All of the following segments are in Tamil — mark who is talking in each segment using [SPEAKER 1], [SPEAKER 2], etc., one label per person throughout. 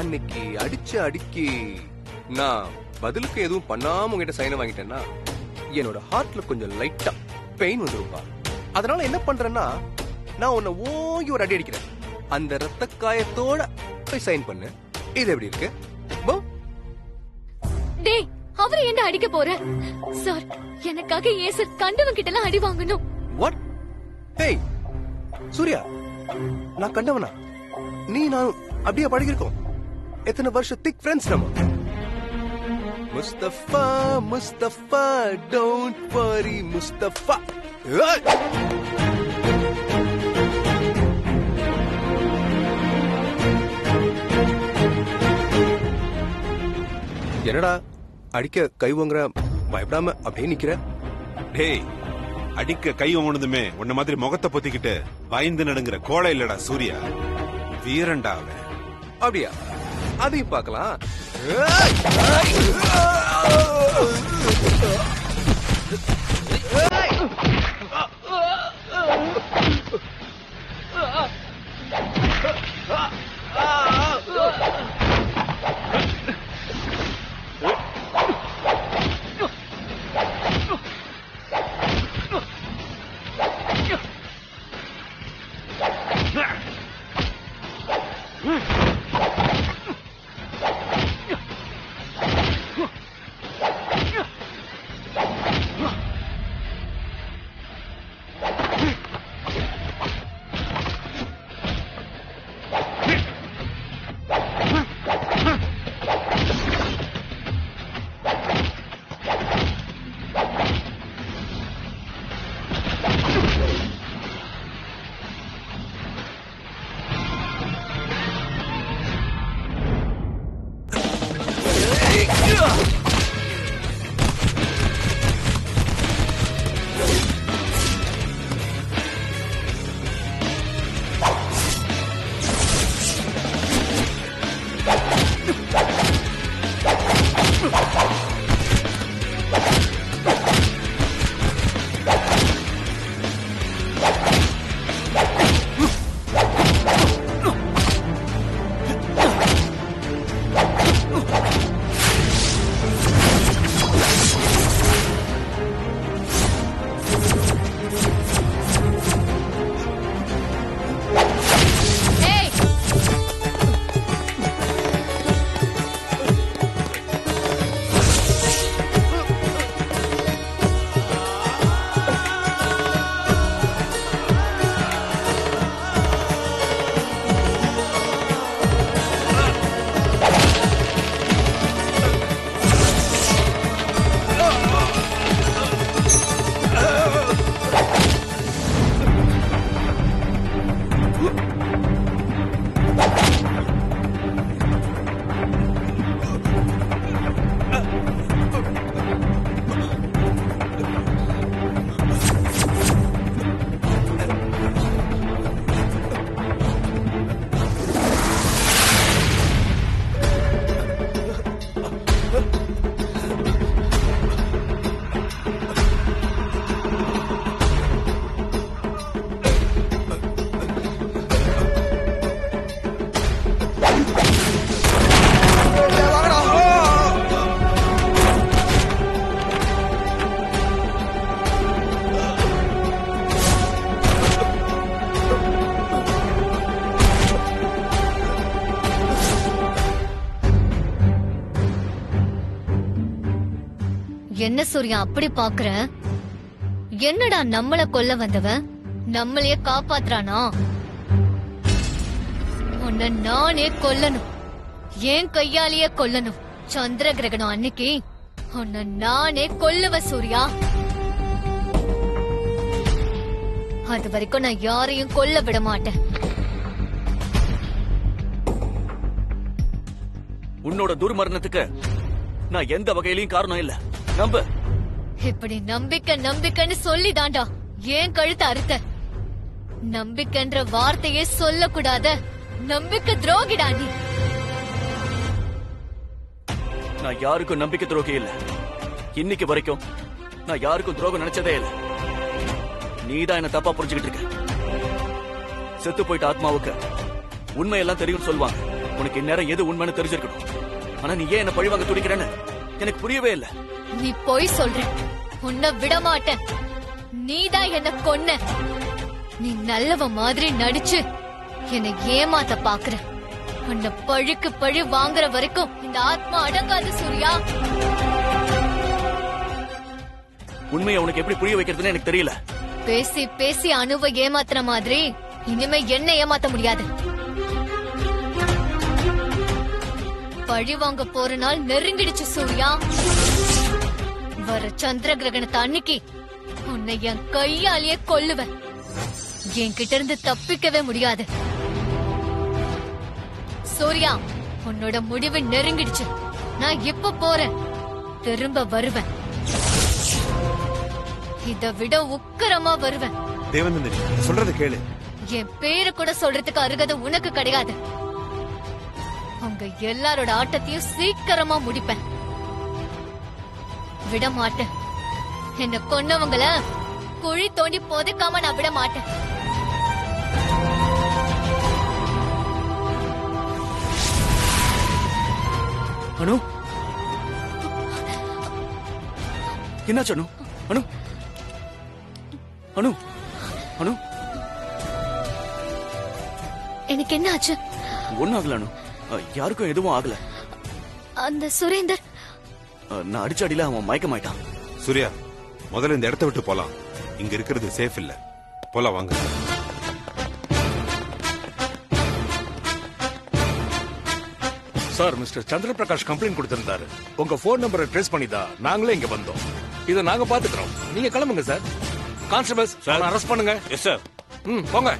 [SPEAKER 1] அன்னைக்கு அடிச்ச அடிக்கி நான் பதிலுக்கு எதுவும் பண்ணாம உங்ககிட்ட சைனை வாங்கிட்டேன்னா என்னோட ஹார்ட்ல கொஞ்சம் லைட்டா பெயின் வந்துருப்பா அதனால என்ன பண்றேன்னா நான் உன்னை ஓங்கி ஒரு அடி அடிக்கிறேன். அந்த ரத்த காயத்தோட போய் சைன் பண்ணு. இது எப்படி இருக்கு? போ.
[SPEAKER 2] டேய் அவரை என்ன அடிக்க போற? சார் எனக்காக ஏன் சார் கண்டவன் கிட்ட எல்லாம் அடி வாங்கணும்?
[SPEAKER 1] வாட் டேய் சூர்யா நான் கண்டவனா? நீ நான் அப்படியே பழகிருக்கோம். எத்தனை வருஷம் திக் ஃப்ரெண்ட்ஸ் நம்ம? முஸ்தபா முஸ்தபா டோன்ட் வரி முஸ்தபா ஏய்! என்னடா அடிக்க கை வாங்குற பயப்படாம அப்படியே நிக்கிற?
[SPEAKER 3] டேய் அடிக்க கை ஓணுதுமே உன்ன மாதிரி முகத்தை பொத்திக்கிட்டு பயந்து நடுங்குற கோழை இல்லடா சூர்யா. அவன்.
[SPEAKER 1] அப்படியா? அதையும் பார்க்கலாம் ஏய்!
[SPEAKER 2] என்ன சூர்யா அப்படி பாக்குற? என்னடா நம்மள கொல்ல வந்தவன் நம்மளையே காப்பாத்துறானா? உன்னை நானே கொல்லணும். ஏன் கையாலேயே கொல்லணும். சந்திர கிரகணம் அன்னைக்கு உன்னை நானே கொல்லுவ சூர்யா. அது வரைக்கும் நான் யாரையும் கொல்ல விட மாட்டேன்.
[SPEAKER 4] உன்னோட துர்மரணத்துக்கு நான் எந்த வகையிலையும் காரணம் இல்ல. நம்பு.
[SPEAKER 2] இப்படி நம்பிக்கை நம்பிக்கைன்னு சொல்லிதாண்டா. ஏன் கழுத்த அறுத்த? நம்பிக்கைன்ற வார்த்தையே சொல்லக்கூடாத. நம்பிக்கை துரோகிடா நீ.
[SPEAKER 4] நான் யாருக்கும் நம்பிக்கை துரோகி இல்ல. இன்னைக்கு வரைக்கும் நான் யாருக்கும் துரோகம் நினைச்சதே இல்ல. நீதான் என்ன தப்பா புரிஞ்சுக்கிட்டு இருக்க. செத்து போயிட்ட ஆத்மாவுக்கு உண்மையெல்லாம் தெரியும் சொல்லுவாங்க. உனக்கு இந்நேரம் எது உண்மைன்னு தெரிஞ்சிருக்கணும். ஆனா நீ ஏன் என்ன பழிவாங்க துடிக்கிறேன்னு? எனக்கு புரியவே இல்ல.
[SPEAKER 2] நீ பொய் சொல்ற. உன்னை விட மாட்டேன் நீதான் என்ன கொன்ன. நீ நல்லவ மாதிரி நடிச்சு என்னை ஏமாத்த பாக்குற. உன்னை பழிக்கு பழி வாங்குற வரைக்கும் இந்த ஆத்மா அடங்காது சூர்யா.
[SPEAKER 4] உண்மையை உனக்கு எப்படி புரிய வைக்கிறதுன்னு எனக்கு தெரியல.
[SPEAKER 2] பேசி பேசி அணுவை ஏமாத்துற மாதிரி இனிமே என்ன ஏமாத்த முடியாது. பழி வாங்க போற நாள் நெருங்கிடுச்சு சூர்யா. வர சந்திர கிரகணத்தை அன்னைக்கு உன்னை என் கையாலேயே கொல்லுவேன். என்கிட்ட இருந்து தப்பிக்கவே முடியாது. சூர்யா உன்னோட முடிவு நெருங்கிடுச்சு. நான் இப்ப போறேன்? திரும்ப வருவேன். இத விட உக்கிரமா வருவேன்.
[SPEAKER 3] தேவநந்தினி சொல்றத கேளு.
[SPEAKER 2] என் பேரு கூட சொல்றதுக்கு அருகதை உனக்கு கிடையாது. உங்க எல்லாரோட ஆட்டத்தையும் சீக்கிரமா முடிப்பேன். விட மாட்டேன் என்ன கொன்னவங்கள குழி தோண்டி புதைக்காம நான் விட மாட்டேன்
[SPEAKER 4] அனு? என்னாச்சு அனு அனு? அனு? அனு?
[SPEAKER 2] எனக்கு என்ன ஆச்சு?
[SPEAKER 4] ஒண்ணும் ஆகல அனு. யாருக்கும் எதுவும் ஆகல.
[SPEAKER 2] அந்த சுரேந்தர்
[SPEAKER 4] நான் அடிச்ச அடியில அவன் மயக்கமாயிட்டான்.
[SPEAKER 3] சூர்யா முதல்ல இந்த இடத்த விட்டு போலாம். இங்க இருக்கிறது சேஃப் இல்ல. போலாம் வாங்க.
[SPEAKER 5] சார் மிஸ்டர் சந்திரபிரகாஷ் கம்ப்ளைண்ட் கொடுத்திருந்தாரு. உங்க போன் நம்பரை ட்ரேஸ் பண்ணி தான் நாங்களே இங்க வந்தோம். இதை நாங்க பாத்துக்கிறோம். நீங்க கிளம்புங்க சார். கான்ஸ்டபிள்ஸ் அரெஸ்ட் பண்ணுங்க. எஸ் சார் ம் போங்க.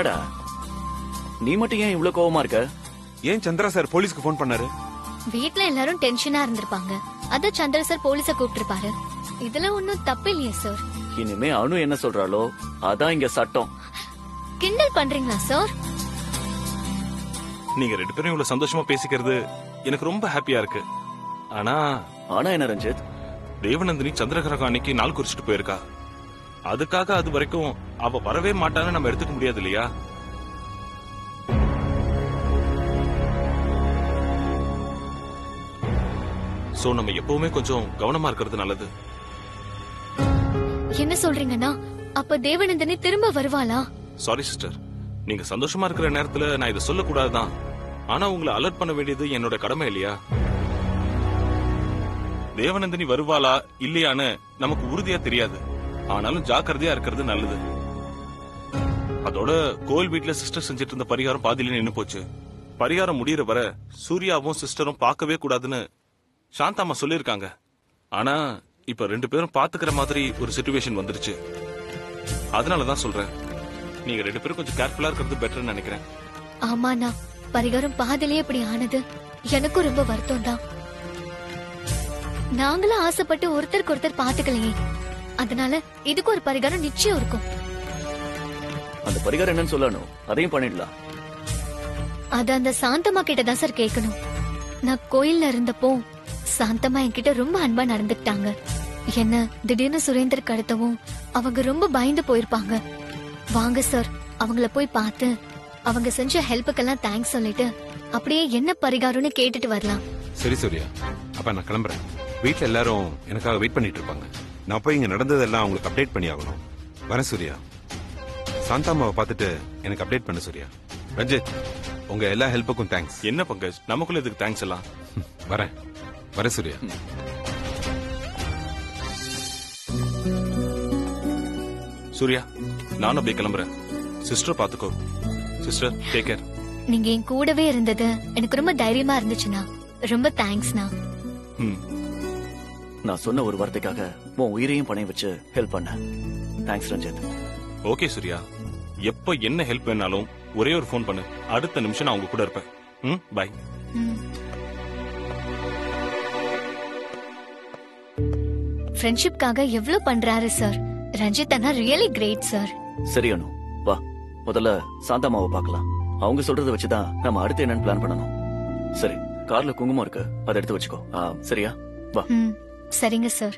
[SPEAKER 4] என்னடா? நீ மட்டும் ஏன் இவ்வளவு கோவமா இருக்க?
[SPEAKER 3] ஏன் சந்திரா சார் போலீஸ்க்கு ஃபோன் பண்ணாரு?
[SPEAKER 2] வீட்ல எல்லாரும் டென்ஷனா இருந்திருப்பாங்க. அத சந்திர சார் போலீஸ கூப்பிட்டிருப்பாரு. இதுல ஒன்னும் தப்பு இல்லையே சார்
[SPEAKER 4] இனிமே அனு என்ன சொல்றாளோ அதான் இங்க சட்டம்.
[SPEAKER 2] கிண்டல் பண்றீங்களா சார்
[SPEAKER 5] நீங்க ரெண்டு பேரும் இவ்வளவு சந்தோஷமா பேசிக்கிறது எனக்கு ரொம்ப ஹாப்பியா இருக்கு. ஆனா
[SPEAKER 4] ஆனா என்ன ரஞ்சித்?
[SPEAKER 5] தேவநந்தினி சந்திரகிரகம் அன்னைக்கு நாள் குறிச்சிட்டு போயிருக்கா. அதுக்காக அது வரைக்கும் அவ வரவே மாட்டான்னு நம்ம எடுத்துக்க முடியாது இல்லையா? சோ நம்ம எப்பவுமே கொஞ்சம் கவனமா இருக்கிறது நல்லது.
[SPEAKER 2] என்ன சொல்றீங்கன்னா அப்ப தேவநந்தினி திரும்ப வருவாளா?
[SPEAKER 5] சாரி சிஸ்டர் நீங்க சந்தோஷமா இருக்கிற நேரத்துல நான் இதை சொல்லக்கூடாதுதான். ஆனா உங்களை அலர்ட் பண்ண வேண்டியது என்னோட கடமை இல்லையா? தேவநந்தினி வருவாளா இல்லையான்னு நமக்கு உறுதியா தெரியாது. ஆனாலும் ஜாக்கிரதையா இருக்கிறது நல்லது. அதோட கோயில் வீட்ல சிஸ்டர் செஞ்சிட்டு இருந்த பரிகாரம் பாதியில நின்னு போச்சு. பரிகாரம் முடியற வர சூர்யாவும் சிஸ்டரும் பார்க்கவே கூடாதுன்னு சாந்தாமா சொல்லியிருக்காங்க. ஆனா இப்ப ரெண்டு பேரும் பாத்துக்கிற மாதிரி ஒரு சுச்சுவேஷன் வந்துருச்சு. அதனாலதான் சொல்றேன். நீங்க ரெண்டு பேரும் கொஞ்சம் கேர்ஃபுல்லா இருக்கிறது பெட்டர்னு நினைக்கிறேன்.
[SPEAKER 2] ஆமாண்ணா பரிகாரம் பாதிலேயே இப்படி ஆனது எனக்கும் ரொம்ப வருத்தம் தான் நாங்களும் ஆசைப்பட்டு ஒருத்தருக்கு ஒருத்தர் பாத்துக்கலையே. அதனால இதுக்கு ஒரு பரிகாரம் நிச்சயம் இருக்கும்.
[SPEAKER 4] அந்த பரிகாரம் என்னன்னு சொல்லணும். அதையும் பண்ணிடலாம்.
[SPEAKER 2] அது அந்த சாந்தம்மா கிட்ட தான் சார் கேட்கணும். நான் கோயில்ல இருந்தப்போ சாந்தம்மா என்கிட்ட ரொம்ப அன்பா நடந்துக்கிட்டாங்க. என்ன திடீர்னு சுரேந்தர் கடத்தவும் அவங்க ரொம்ப பயந்து போயிருப்பாங்க. வாங்க சார் அவங்கள போய் பார்த்து அவங்க செஞ்ச ஹெல்ப்புக்கெல்லாம் தேங்க்ஸ் சொல்லிட்டு அப்படியே என்ன பரிகாரம்னு கேட்டுட்டு வரலாம்.
[SPEAKER 3] சரி சூர்யா அப்ப நான் கிளம்புறேன். வீட்ல எல்லாரும் எனக்காக வெயிட் பண்ணிட்டு இருப்பாங்க. நான் போய் இங்க நடந்ததெல்லாம் உங்களுக்கு அப்டேட் பண்ணி ஆகணும் வரேன் சூர்யா. சாந்தாமாவை பார்த்துட்டு எனக்கு அப்டேட் பண்ணு சூர்யா. ரஞ்சித் உங்க எல்லா ஹெல்ப்புக்கும் தேங்க்ஸ்
[SPEAKER 5] என்ன பங்கஜ்? நமக்குள்ள இதுக்கு தேங்க்ஸ் எல்லாம்?
[SPEAKER 3] வரேன். வரேன் சூர்யா.
[SPEAKER 5] சூர்யா நானும் அப்படியே கிளம்புறேன். சிஸ்டர் பாத்துக்கோ சிஸ்டர் டேக் கேர்
[SPEAKER 2] நீங்க என் கூடவே இருந்தது எனக்கு ரொம்ப தைரியமா இருந்துச்சுண்ணா. ரொம்ப தேங்க்ஸ்ண்ணா
[SPEAKER 4] நான் சொன்ன ஒரு வார்த்தைக்காக உன் உயிரையும் பணைய வச்சு ஹெல்ப் பண்ண தேங்க்ஸ் ரஞ்சித்.
[SPEAKER 5] ஓகே சூர்யா. எப்ப என்ன ஹெல்ப் வேணாலும் ஒரே ஒரு ஃபோன் பண்ணு. அடுத்த நிமிஷம் நான் உங்க கூட இருப்பேன். ம் பை
[SPEAKER 2] ம். ஃப்ரெண்ட்ஷிப்காக எவ்வளவு பண்றாரு சார் ரஞ்சித் அண்ணா ரியலி கிரேட் சார்
[SPEAKER 4] சரி அனு. வா. முதல்ல சாந்தாமாவை பார்க்கலாம். அவங்க சொல்றத வச்சுதான் நம்ம அடுத்து என்னன்னு பிளான் பண்ணணும். சரி கார்ல குங்குமம் இருக்கு. அதை எடுத்து வச்சுக்கோ. ஆ, சரியா? வா.
[SPEAKER 2] ம் சரிங்க சார்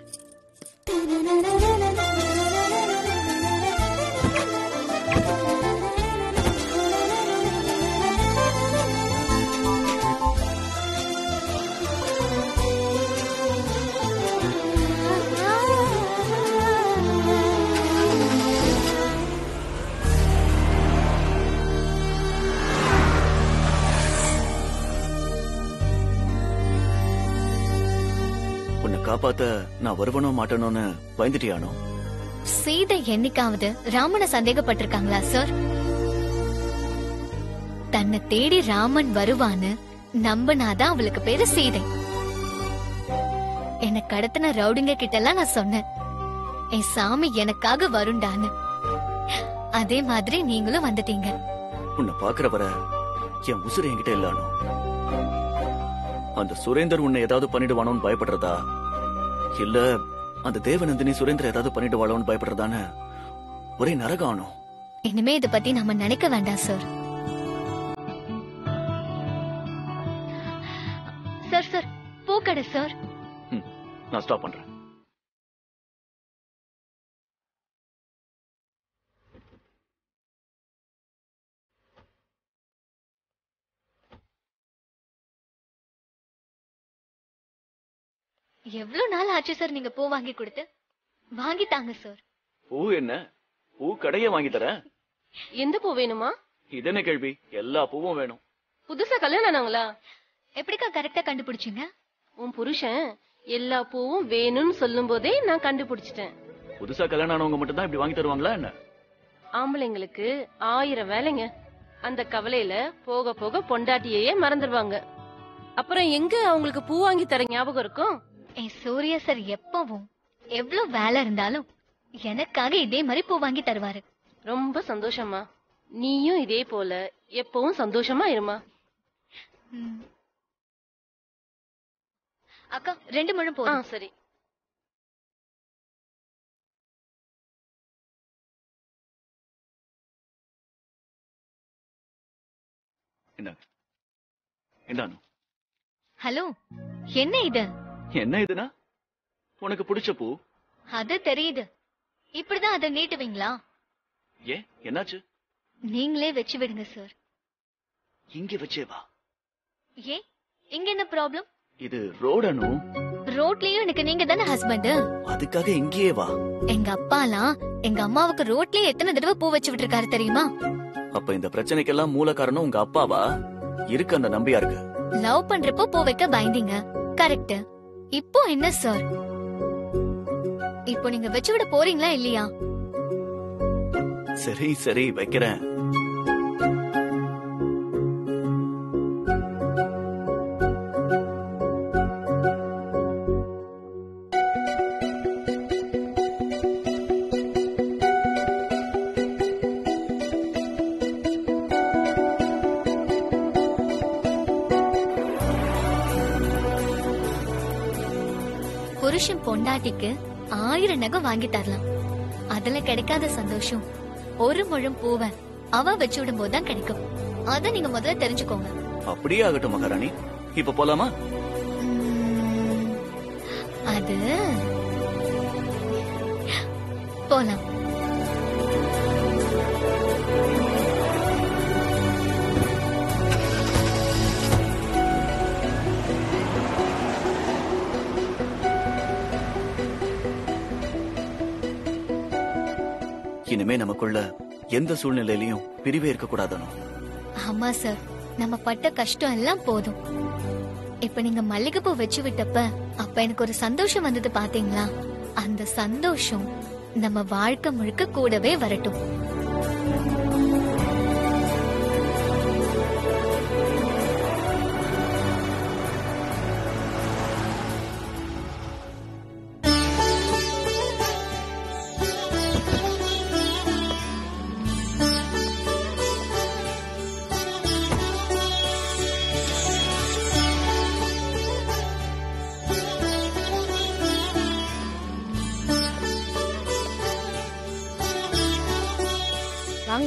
[SPEAKER 4] காப்பாத்த நான் வருவனோ மாட்டேனோன்னு பயந்துட்டியானோ?
[SPEAKER 2] சீதை என்னைக்காவது ராமனை சந்தேகப்பட்டிருக்காங்களா சார்? தன்னை தேடி ராமன் வருவான்னு நம்பினாதான் அவளுக்கு பேரு சீதை. என்னை கடத்தின ரவுடிங்க கிட்ட எல்லாம் நான் சொன்னேன். என் சாமி எனக்காக வருண்டான்னு. அதே மாதிரி நீங்களும் வந்துட்டீங்க.
[SPEAKER 4] உன்னை பாக்குற வர என் உசுறு என்கிட்ட இல்லானோ? அந்த சுரேந்தர் உன்னை ஏதாவது பண்ணிடுவானோன்னு பயப்படுறதா? இல்ல அந்த தேவநந்தினி சுரேந்தர் ஏதாவது பண்ணிடுவாளோன்னு பயப்படுறதான்னு ஒரே நரகம் ஆனோ?
[SPEAKER 2] இனிமே இத பத்தி நம்ம நினைக்க வேண்டாம் சார் சார் சார் பூக்கடை சார்
[SPEAKER 4] நான் ஸ்டாப் பண்றேன்.
[SPEAKER 2] எவ்வளவு நாள் ஆச்சு சார் நீங்க பூ வாங்கி கொடுத்து? வாங்கிட்டாங்க சார்.
[SPEAKER 4] பூ என்ன? பூ கடையே வாங்கி தரேன்
[SPEAKER 6] எந்த பூ வேணுமா?
[SPEAKER 4] இது என்ன கேள்வி? எல்லா பூவும் வேணும்.
[SPEAKER 6] புதுசா கல்யாணம் ஆனாங்களா?
[SPEAKER 2] எப்படிக்கா கரெக்டா கண்டுபிடிச்சீங்க?
[SPEAKER 6] உன் புருஷன் எல்லா பூவும் வேணும்னு சொல்லும் போதே நான் கண்டுபிடிச்சிட்டேன்.
[SPEAKER 4] புதுசா கல்யாணம் ஆனவங்க மட்டும் தான் இப்படி வாங்கி தருவாங்களா என்ன?
[SPEAKER 6] ஆம்பளைங்களுக்கு ஆயிரம் வேலைங்க. அந்த கவலையில போக போக பொண்டாட்டியையே மறந்துடுவாங்க. அப்புறம் எங்க அவங்களுக்கு பூ வாங்கி தர ஞாபகம் இருக்கும்?
[SPEAKER 2] என் சூர்யா சார் எப்பவும் எவ்வளவு வேலை இருந்தாலும் எனக்காக இதே மாதிரி பூ வாங்கி தருவாரு.
[SPEAKER 6] ரொம்ப சந்தோஷமா நீயும் இதே போல எப்பவும் சந்தோஷமா இருமா?
[SPEAKER 2] ம். அக்கா ரெண்டு முழம்
[SPEAKER 6] ஆ
[SPEAKER 2] போதும்
[SPEAKER 6] சரி
[SPEAKER 4] இந்தாங்க.
[SPEAKER 2] ஹலோ என்ன இது?
[SPEAKER 4] என்ன இதுனா? உனக்கு பிடிச்ச பூ?
[SPEAKER 2] அது தெரியுது. இப்படிதான் அதை நீட்டுவீங்களா?
[SPEAKER 4] ஏன் என்னாச்சு?
[SPEAKER 2] நீங்களே வச்சு விடுங்க சார்
[SPEAKER 4] இங்க வச்சே வா.
[SPEAKER 2] ஏன் இங்க என்ன ப்ராப்ளம்
[SPEAKER 4] இது ரோடனு
[SPEAKER 2] ரோட்லயும் எனக்கு நீங்க தானே ஹஸ்பண்ட்
[SPEAKER 4] அதுக்காக இங்கேயே வா.
[SPEAKER 2] எங்க அப்பாலாம் எங்க அம்மாவுக்கு ரோட்லயே எத்தனை தடவை பூ வச்சு விட்டுருக்காரு தெரியுமா?
[SPEAKER 4] அப்ப இந்த பிரச்சனைக்கெல்லாம் மூல காரணம் உங்க அப்பாவா? இருக்கு அந்த நம்பியா இருக்கு.
[SPEAKER 2] லவ் பண்றப்போ பூ வைக்க பயந்தீங்க. கரெக்ட் இப்போ என்ன சார் இப்போ நீங்க வச்சு விட போறீங்களா இல்லையா?
[SPEAKER 4] சரி சரி வைக்கிறேன்.
[SPEAKER 2] பொண்டாட்டிக்கு ஆயிரம் நகை வாங்கி தரலாம். அதுல கிடைக்காத சந்தோஷம். ஒரு முழம் பூவை அவ வச்சு விடும் போதுதான் கிடைக்கும். அத நீங்க முதல்ல தெரிஞ்சுக்கோங்க.
[SPEAKER 4] அப்படியே ஆகட்டும் மகாராணி. இப்ப போலாமா?
[SPEAKER 2] அது போலாம்.
[SPEAKER 4] இனிமே நமக்குள்ள எந்த சூழ்நிலையிலயும் பிரிவே இருக்க கூடாதனோ.
[SPEAKER 2] ஆமா சார் நம்ம பட்ட கஷ்டம் எல்லாம் போதும். இப்ப நீங்க மல்லிகைப்பூ வச்சு விட்டப்ப அப்ப எனக்கு ஒரு சந்தோஷம் வந்தது பாத்தீங்களா? அந்த சந்தோஷம் நம்ம வாழ்க்கை முழுக்க கூடவே வரட்டும்.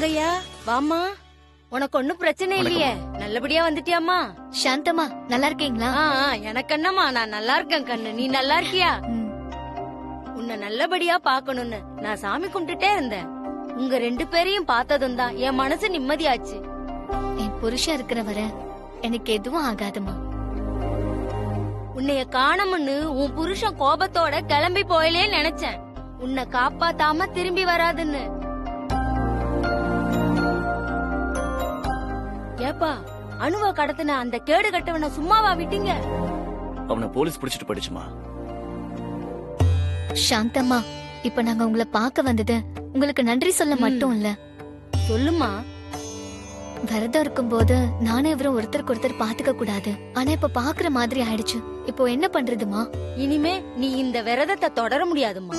[SPEAKER 7] வாங்கய்யா வாமா உனக்கு ஒண்ணும் பிரச்சனை இல்லையே. நல்லபடியா வந்துட்டியாமா
[SPEAKER 2] சாந்தம்மா நல்லா இருக்கீங்களா?
[SPEAKER 7] எனக்கு என்னம்மா? நான் நல்லா இருக்கேன் கண்ணு. நீ நல்லா இருக்கியா. உன்னை நல்லபடியா பாக்கணும்னு நான் சாமி கும்பிட்டுட்டே இருந்தேன். உங்க ரெண்டு பேரையும் பார்த்ததும் தான் என் மனசு நிம்மதியாச்சு.
[SPEAKER 2] என் புருஷன் இருக்கிற வரை எனக்கு எதுவும் ஆகாதுமா
[SPEAKER 7] உன்னைய காணமுன்னு உன் புருஷன் கோபத்தோட கிளம்பி போயலே நினைச்சேன். உன்னை காப்பாத்தாம திரும்பி வராதுன்னு. ஏப்பா அணுவ கடத்தின அந்த கேடு கட்டவன சும்மாவா விட்டீங்க?
[SPEAKER 4] அவனை போலீஸ் பிடிச்சிட்டு போயிடுச்சுமா.
[SPEAKER 2] சாந்தம்மா இப்ப நாங்க உங்களை பார்க்க வந்தது உங்களுக்கு நன்றி சொல்ல. மட்டும் இல்ல.
[SPEAKER 7] சொல்லுமா.
[SPEAKER 2] விரதம் இருக்கும்போது நானும் இவரும் ஒருத்தருக்கு ஒருத்தர் பாத்துக்க கூடாது. ஆனா இப்ப பாக்குற மாதிரி ஆயிடுச்சு. இப்போ என்ன பண்றதுமா?
[SPEAKER 7] இனிமே நீ இந்த விரதத்தை தொடர முடியாதும்மா.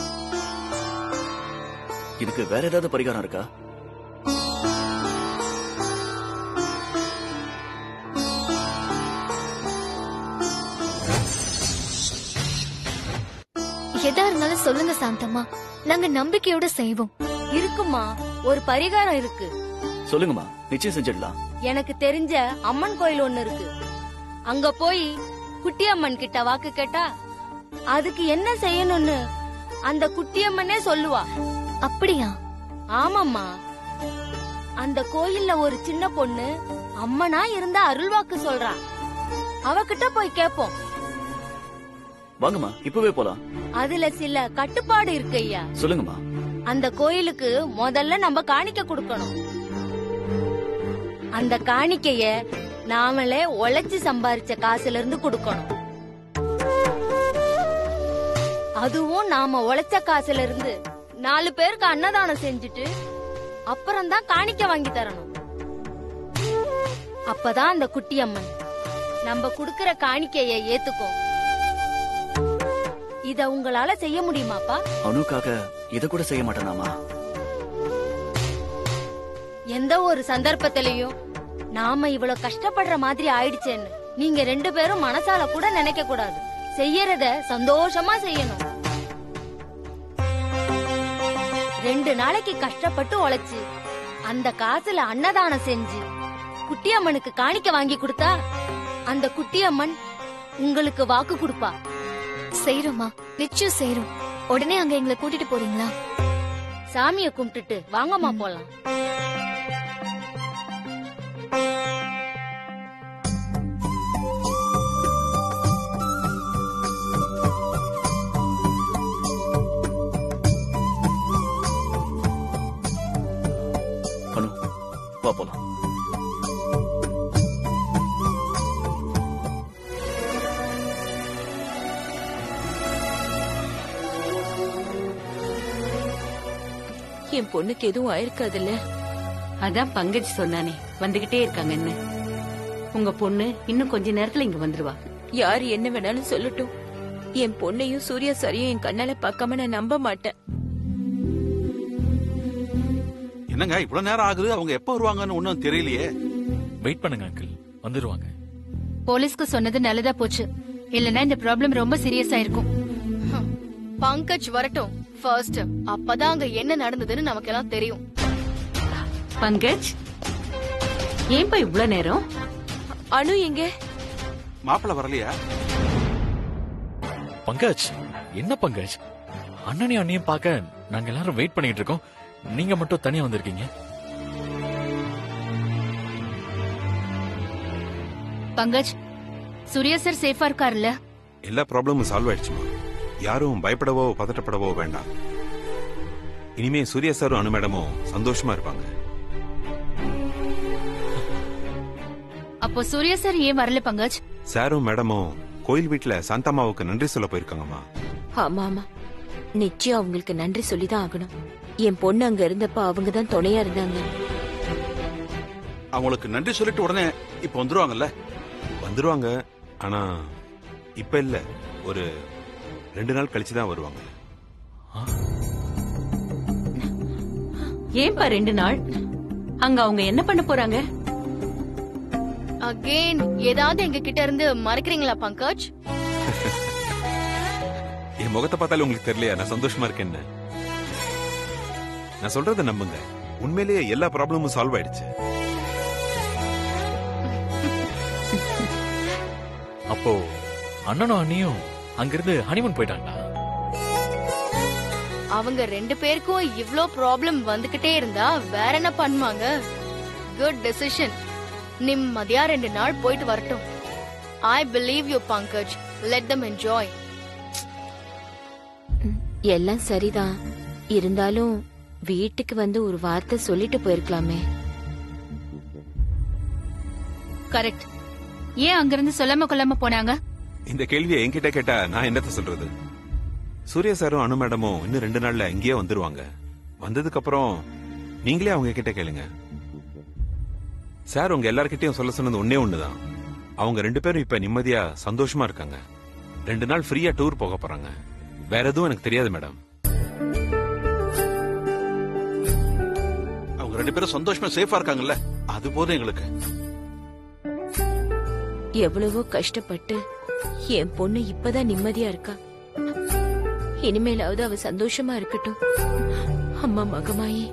[SPEAKER 4] இதுக்கு வேற ஏதாவது பரிகாரம் இருக்கா?
[SPEAKER 2] இருந்தாலும் சொல்லுங்க சாந்தம்மா. நாங்க நம்பிக்கையோட செய்வோம்.
[SPEAKER 7] இருக்குமா? ஒரு பரிகாரம் இருக்கு.
[SPEAKER 4] சொல்லுங்கம்மா. நிச்சயம் செஞ்சிடலாம்.
[SPEAKER 7] எனக்கு தெரிஞ்ச அம்மன் கோயில் ஒண்ணு இருக்கு. அங்க போய் குட்டியம்மன் கிட்ட வாக்கு கேட்டா அதுக்கு என்ன செய்யணும்னு? அந்த குட்டியம்மனே சொல்லுவா.
[SPEAKER 2] அப்படியா?
[SPEAKER 7] ஆமாம்மா. அந்த கோயில்ல ஒரு சின்ன பொண்ணு அம்மனா இருந்த அருள்வாக்கு சொல்றா. அவகிட்ட போய் கேப்போம்.
[SPEAKER 4] வாங்கம்மா இப்பவே போலாம்.
[SPEAKER 7] அதுல சில கட்டுப்பாடு இருக்கு ஐயா.
[SPEAKER 4] சொல்லுங்கம்மா.
[SPEAKER 7] அந்த கோயிலுக்கு முதல்ல நம்ம காணிக்க கொடுக்கணும். அந்த காணிக்கைய நாமளே உழைச்சு சம்பாரிச்ச காசுல இருந்து கொடுக்கணும். அதுவும் நாம உழைச்ச காசுல இருந்து நாலு பேருக்கு அன்னதானம் செஞ்சுட்டு அப்புறம் தான் காணிக்க வாங்கி தரணும். அப்பதான் அந்த குட்டியம்மன் நம்ம குடுக்கற காணிக்கைய ஏத்துக்கும். இத உங்களால செய்ய முடியுமாப்பா?
[SPEAKER 4] அனுக்காக இத கூட செய்ய மாட்டேனாமா?
[SPEAKER 7] எந்த ஒரு சந்தர்ப்பத்திலையும் நாம இவ்வளவு கஷ்டப்படுற மாதிரி ஆயிடுச்சேன்னு நீங்க ரெண்டு பேரும் மனசால கூட நினைக்க கூடாது. செய்யறத சந்தோஷமா செய்யணும். ரெண்டு நாளைக்கு கஷ்டப்பட்டு உழைச்சு அந்த காசுல அன்னதானம் செஞ்சு குட்டியம்மனுக்கு காணிக்க வாங்கி கொடுத்தா அந்த குட்டியம்மன் உங்களுக்கு வாக்கு கொடுப்பா.
[SPEAKER 2] செய்யறோமா நிச்சயம் செய்யறோம் உடனே அங்க எங்களை கூட்டிட்டு போறீங்களா?
[SPEAKER 7] சாமிய கும்பிட்டுட்டு வாங்கம்மா போலாம்.
[SPEAKER 4] அனு வா போலாம்.
[SPEAKER 8] என் பொண்ணுக்கு எதுவும் ஆயிருக்காதுல்ல?
[SPEAKER 9] அதான் பங்கஜ் சொன்னானே. வந்துகிட்டே இருக்காங்கன்னு உங்க பொண்ணு இன்னும் கொஞ்ச நேரத்துல இங்க வந்துருவா.
[SPEAKER 8] யார் என்ன வேணாலும் சொல்லட்டும். என் பொண்ணையும் சூர்யா சாரையும் என் கண்ணால பார்க்காம நான் நம்ப மாட்டேன்.
[SPEAKER 10] என்னங்க இவ்வளவு நேரம் ஆகுது? அவங்க எப்ப வருவாங்கன்னு ஒன்னும் தெரியலையே.
[SPEAKER 11] வெயிட் பண்ணுங்க அங்கிள் வந்துருவாங்க.
[SPEAKER 9] போலீஸ்க்கு சொன்னது நல்லதா போச்சு. இல்லனா இந்த ப்ராப்ளம் ரொம்ப சீரியஸா இருக்கும்.
[SPEAKER 12] பங்கஜ் வரட்டும். ஃபர்ஸ்ட் அப்பதான் அங்க என்ன நடந்ததுன்னு நமக்கெல்லாம் தெரியும்.
[SPEAKER 9] பங்கஜ் ஏன்பா இவ்ளோ நேரம்?
[SPEAKER 8] அனு எங்க?
[SPEAKER 10] மாப்பிள்ள வரலையா?
[SPEAKER 11] பங்கஜ் என்ன பங்கஜ்? அண்ணனையும் அண்ணியும் பார்க்க நாங்க எல்லாரும் வெயிட் பண்ணிட்டு இருக்கோம். நீங்க மட்டும் தனியா வந்திருக்கீங்க.
[SPEAKER 9] பங்கஜ் சூர்யா சார் சேஃபா இருக்காருல்ல?
[SPEAKER 3] எல்லா ப்ராப்ளமும் சால்வ் ஆயிடுச்சுமா? யாரும் பயப்படவோ பதட்டப்படவோ வேண்டாம். இனிமே சூர்யா சாரும் அனு மேடமும் சந்தோஷமா இருப்பாங்க.
[SPEAKER 9] அப்போ சூர்யா சார் ஏன் வரல பங்கஜ்?
[SPEAKER 3] சாரும் மேடமும் கோயில் வீட்ல சாந்தாமாவுக்கு நன்றி சொல்ல போயிருக்காங்கம்மா.
[SPEAKER 8] ஆமா ஆமா நிச்சயம் அவங்களுக்கு நன்றி சொல்லிதான் ஆகணும். என் பொண்ணு அங்க இருந்தப்ப அவங்க தான் துணையா இருந்தாங்க.
[SPEAKER 10] அவங்களுக்கு நன்றி சொல்லிட்டு உடனே இப்ப வந்துருவாங்கல்ல?
[SPEAKER 3] வந்துருவாங்க. ஆனா இப்ப இல்ல. ஒரு ரெண்டு நாள் கழிச்சு தான் வருவாங்க.
[SPEAKER 9] ஏன்பா ரெண்டு நாள்? அங்க அவங்க என்ன பண்ண போறாங்க?
[SPEAKER 12] அகெயின் ஏதாவது எங்க கிட்ட இருந்து மறைக்கிறீங்களா பங்கஜ்?
[SPEAKER 3] என் முகத்தை பார்த்தாலே உங்களுக்கு தெரியலையா? நான் சந்தோஷமா இருக்கேன்னு. நான் சொல்றத நம்புங்க. உண்மையிலேயே எல்லா ப்ராப்ளமும் சால்வ் ஆயிடுச்சு.
[SPEAKER 11] அப்போ அண்ணனும் அண்ணியும் அங்கிருந்து ஹனிமூன் போயிட்டாங்களா?
[SPEAKER 12] அவங்க ரெண்டு பேருக்கும் இவ்ளோ ப்ராப்ளம் வந்துகிட்டே இருந்தா வேற என்ன பண்ணுவாங்க? குட் டெசிஷன் நிம்மதியா ரெண்டு நாள் போயிட்டு வரட்டும். I believe you Pankaj let them enjoy
[SPEAKER 8] எல்லாம் சரிதான். இருந்தாலும் வீட்டுக்கு வந்து ஒரு வார்த்தை சொல்லிட்டு போயிருக்கலாமே.
[SPEAKER 13] கரெக்ட் ஏன் அங்கிருந்து சொல்லாம கொள்ளாம போனாங்க?
[SPEAKER 3] இந்த கேள்வியை என்கிட்ட கேட்டா நான் என்னத்த சொல்றது? சூர்யா சாரும் அனு மேடமும் இன்னும் ரெண்டு நாள்ல இங்கேயே வந்துருவாங்க. வந்ததுக்கு அப்புறம் நீங்களே அவங்க கிட்ட கேளுங்க. சார் உங்க எல்லார்கிட்டயும் சொல்ல சொன்னது ஒன்னே ஒண்ணுதான். அவங்க ரெண்டு பேரும் இப்ப நிம்மதியா சந்தோஷமா இருக்காங்க. ரெண்டு நாள் ஃப்ரீயா டூர் போக போறாங்க. வேற எதுவும் எனக்கு தெரியாது மேடம்.
[SPEAKER 10] அவங்க ரெண்டு பேரும் சந்தோஷமா சேஃபா இருக்காங்கல்ல? அது போதும் எங்களுக்கு.
[SPEAKER 8] எவ்வளவோ கஷ்டப்பட்டு என் பொண்ணு இப்பதான் நிம்மதியா இருக்கா? இனிமேலாவது அவ சந்தோஷமா இருக்கட்டும். அம்மா மகமாயி